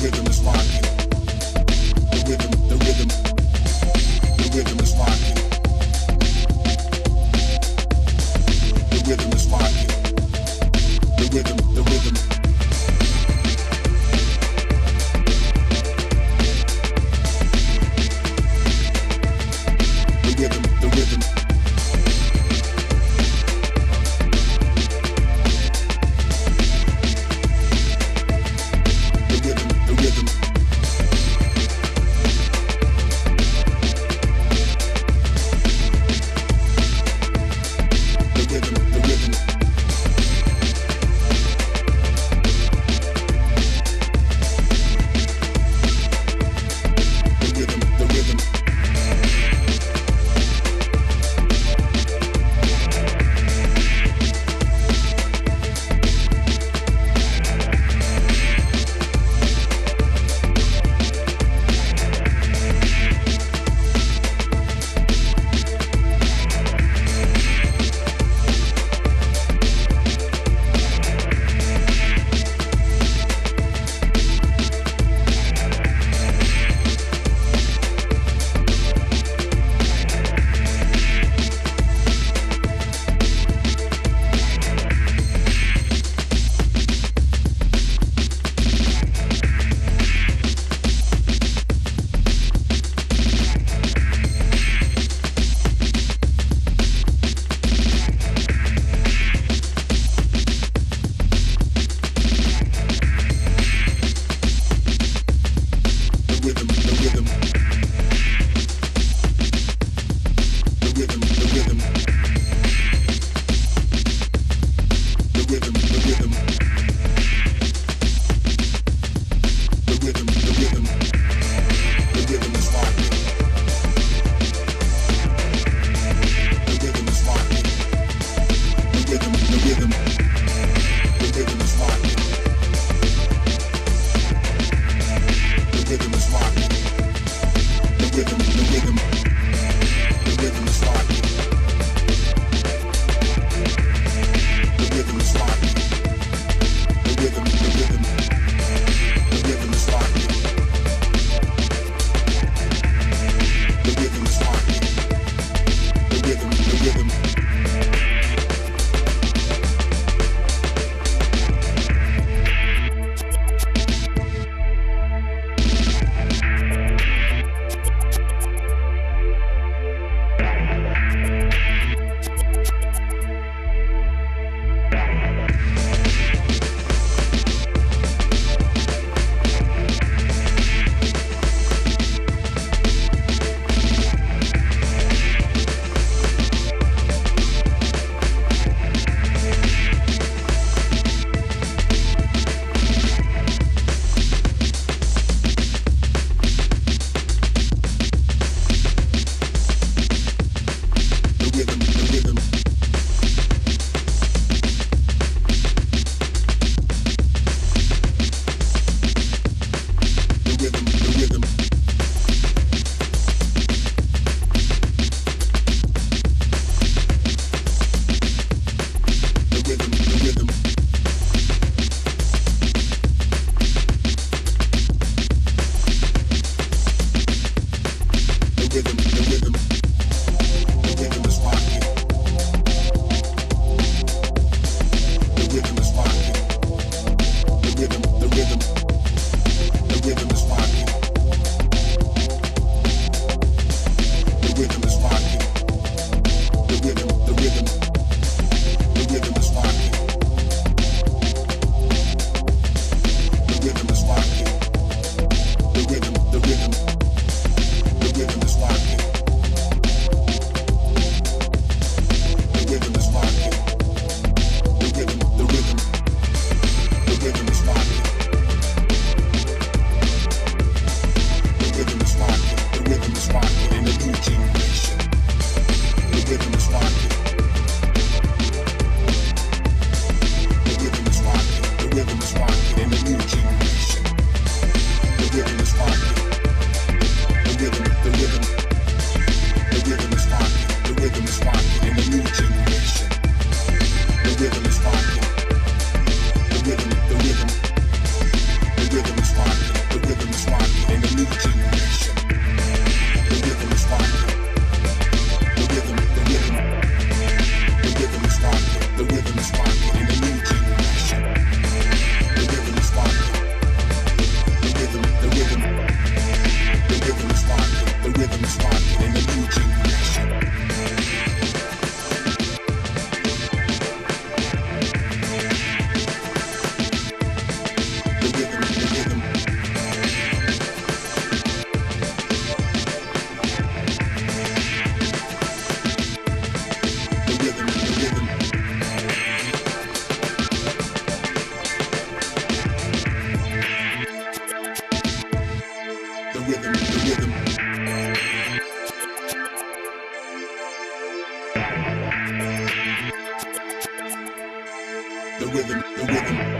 rhythm rhythm, the rhythm.